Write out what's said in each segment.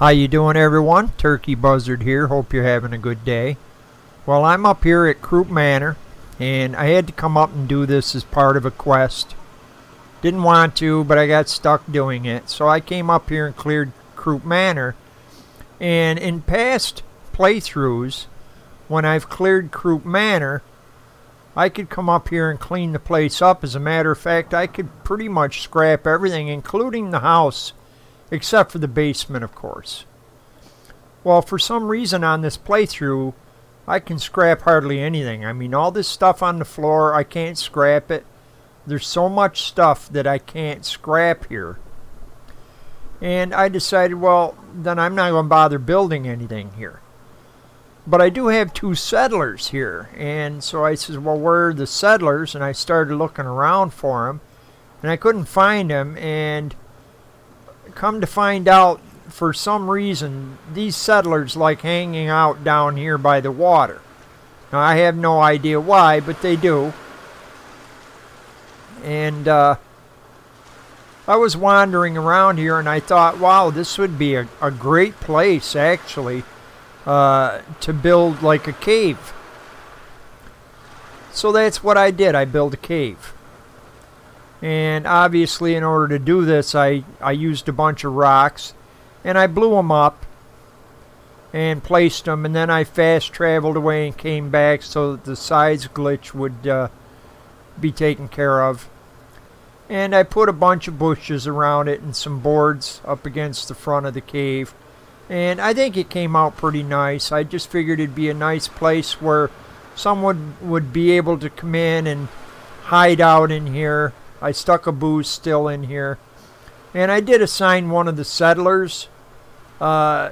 How you doing everyone? Turkey Buzzard here. Hope you're having a good day. Well, I'm up here at Croup Manor and I had to come up and do this as part of a quest. Didn't want to, but I got stuck doing it. So I came up here and cleared Croup Manor. And in past playthroughs, when I've cleared Croup Manor, I could come up here and clean the place up. As a matter of fact, I could pretty much scrap everything, including the house, except for the basement, of course. Well, for some reason on this playthrough, I can scrap hardly anything. I mean, all this stuff on the floor, I can't scrap it. There's so much stuff that I can't scrap here. And I decided, well, then I'm not going to bother building anything here. But I do have two settlers here. And so I said, well, where are the settlers? And I started looking around for them. And I couldn't find them. And come to find out, for some reason, these settlers like hanging out down here by the water. Now, I have no idea why, but they do. And uh, I was wandering around here and I thought, wow, this would be a, a great place, actually, uh, to build like a cave. So that's what I did. I built a cave. And obviously, in order to do this, I, I used a bunch of rocks and I blew them up and placed them. And then I fast traveled away and came back so that the size glitch would uh, be taken care of. And I put a bunch of bushes around it and some boards up against the front of the cave. And I think it came out pretty nice. I just figured it'd be a nice place where someone would be able to come in and hide out in here I stuck a booze still in here. And I did assign one of the settlers uh,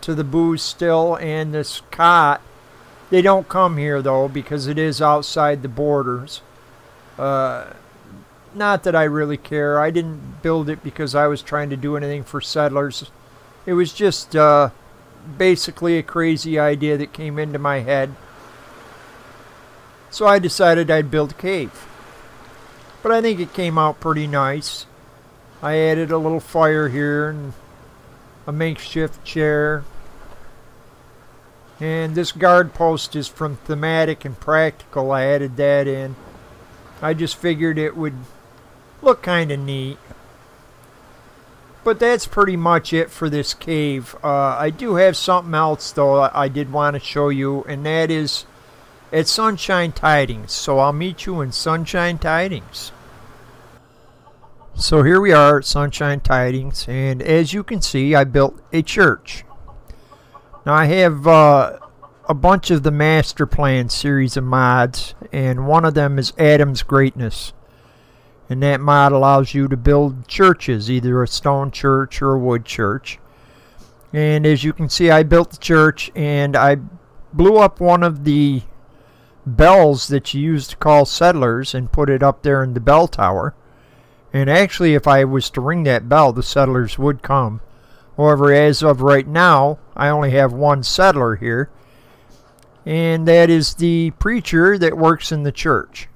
to the booze still and this cot. They don't come here though because it is outside the borders. Uh, not that I really care. I didn't build it because I was trying to do anything for settlers. It was just uh, basically a crazy idea that came into my head. So I decided I'd build a cave. But I think it came out pretty nice. I added a little fire here and a makeshift chair. And this guard post is from Thematic and Practical. I added that in. I just figured it would look kind of neat. But that's pretty much it for this cave. Uh, I do have something else though I did want to show you and that is it's Sunshine Tidings, so I'll meet you in Sunshine Tidings. So here we are at Sunshine Tidings, and as you can see, I built a church. Now I have uh, a bunch of the Master Plan series of mods, and one of them is Adam's Greatness. And that mod allows you to build churches, either a stone church or a wood church. And as you can see, I built the church, and I blew up one of the bells that you use to call settlers and put it up there in the bell tower. And actually, if I was to ring that bell, the settlers would come. However, as of right now, I only have one settler here. And that is the preacher that works in the church.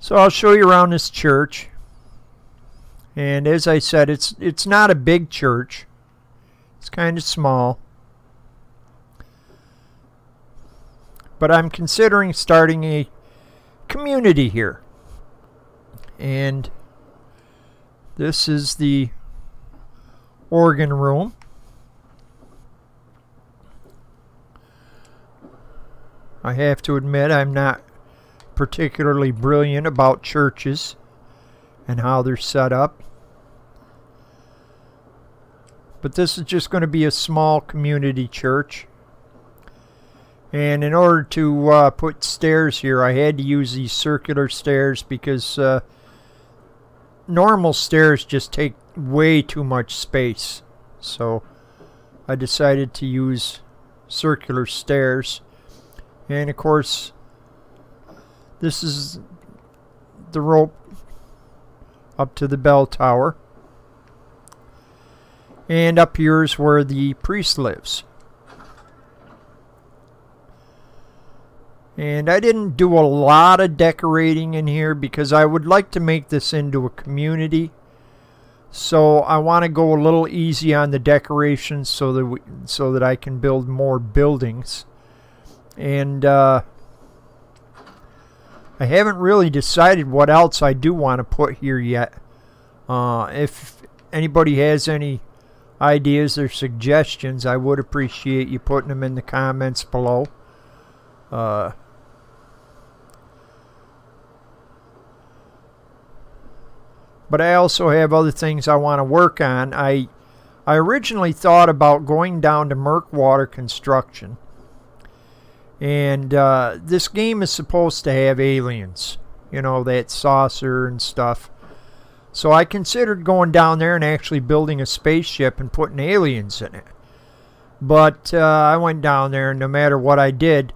So I'll show you around this church. And as I said, it's it's not a big church. It's kind of small. But I'm considering starting a community here. And this is the organ room. I have to admit I'm not particularly brilliant about churches and how they're set up. But this is just going to be a small community church. And in order to uh, put stairs here, I had to use these circular stairs because uh, normal stairs just take way too much space. So I decided to use circular stairs. And of course, this is the rope up to the bell tower. And up here is where the priest lives. And I didn't do a lot of decorating in here because I would like to make this into a community. So I want to go a little easy on the decorations so that we, so that I can build more buildings. And uh, I haven't really decided what else I do want to put here yet. Uh, if anybody has any ideas or suggestions, I would appreciate you putting them in the comments below. Uh, but I also have other things I want to work on. I I originally thought about going down to Murkwater Construction. And uh, this game is supposed to have aliens. You know, that saucer and stuff. So I considered going down there and actually building a spaceship and putting aliens in it. But uh, I went down there and no matter what I did,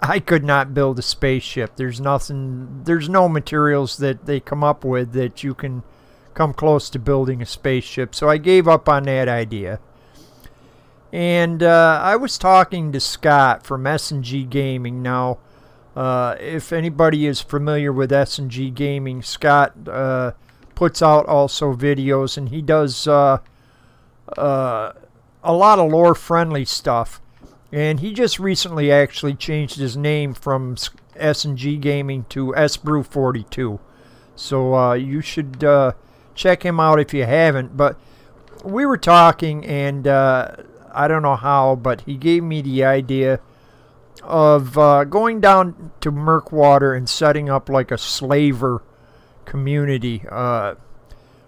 I could not build a spaceship. There's nothing, there's no materials that they come up with that you can come close to building a spaceship. So I gave up on that idea. And uh, I was talking to Scott from S&G Gaming. Now, uh, if anybody is familiar with S&G Gaming, Scott uh, puts out also videos, and he does uh, uh, a lot of lore-friendly stuff. And he just recently actually changed his name from S&G Gaming to SBrew42. So uh, you should uh, check him out if you haven't. But we were talking, and uh, I don't know how, but he gave me the idea of uh, going down to Murkwater and setting up like a slaver community. Uh,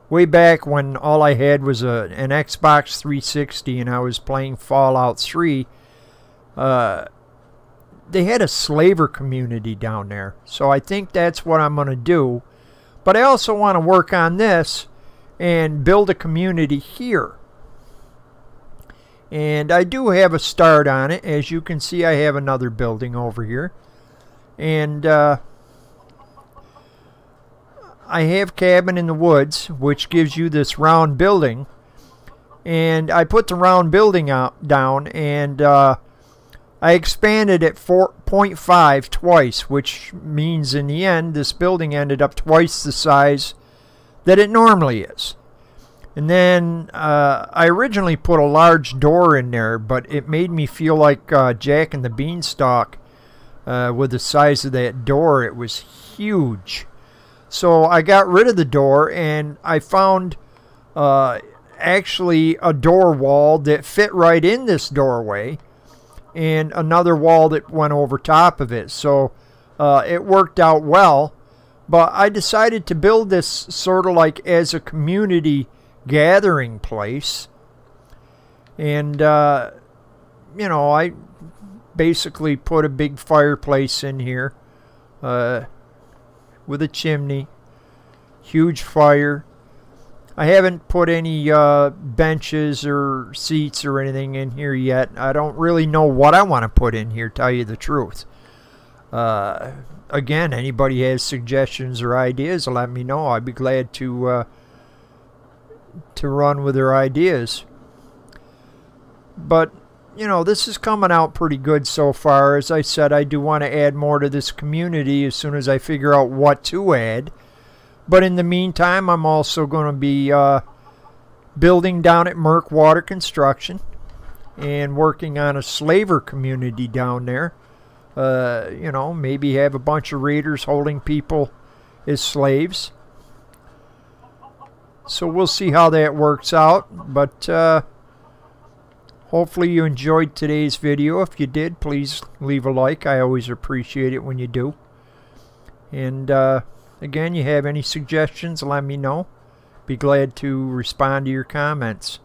way back when all I had was a, an Xbox 360 and I was playing Fallout 3 uh, they had a slaver community down there. So I think that's what I'm going to do. But I also want to work on this and build a community here. And I do have a start on it. As you can see, I have another building over here. And uh, I have Cabin in the Woods, which gives you this round building. And I put the round building out down and... Uh, I expanded at 4.5 twice, which means in the end this building ended up twice the size that it normally is. And then uh, I originally put a large door in there, but it made me feel like uh, Jack and the Beanstalk uh, with the size of that door. It was huge. So I got rid of the door and I found uh, actually a door wall that fit right in this doorway and another wall that went over top of it. So uh, it worked out well. But I decided to build this sort of like as a community gathering place. And, uh, you know, I basically put a big fireplace in here uh, with a chimney, huge fire, I haven't put any uh, benches or seats or anything in here yet. I don't really know what I want to put in here, tell you the truth. Uh, again, anybody has suggestions or ideas, let me know. I'd be glad to uh, to run with their ideas. But, you know, this is coming out pretty good so far. As I said, I do want to add more to this community as soon as I figure out what to add. But in the meantime, I'm also going to be uh, building down at Murkwater Construction and working on a slaver community down there. Uh, you know, maybe have a bunch of raiders holding people as slaves. So we'll see how that works out. But uh, hopefully you enjoyed today's video. If you did, please leave a like. I always appreciate it when you do. And... Uh, Again, you have any suggestions, let me know. Be glad to respond to your comments.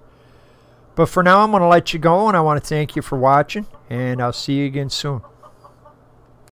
But for now, I'm going to let you go, and I want to thank you for watching, and I'll see you again soon.